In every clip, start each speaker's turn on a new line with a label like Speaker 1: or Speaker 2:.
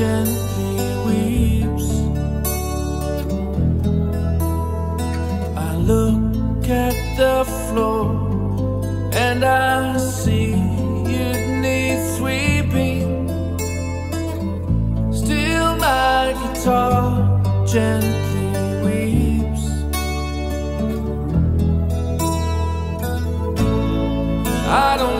Speaker 1: gently weeps. I look at the floor and I see you need sweeping. Still, my guitar gently weeps. I don't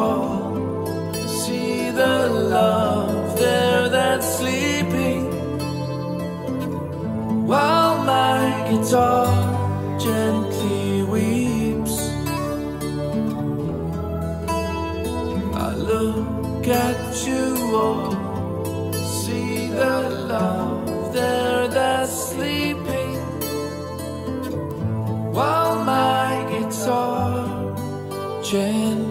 Speaker 1: all See the love there that's sleeping. While my guitar gently weeps, I look at you all. See the love there that's sleeping. While my guitar gently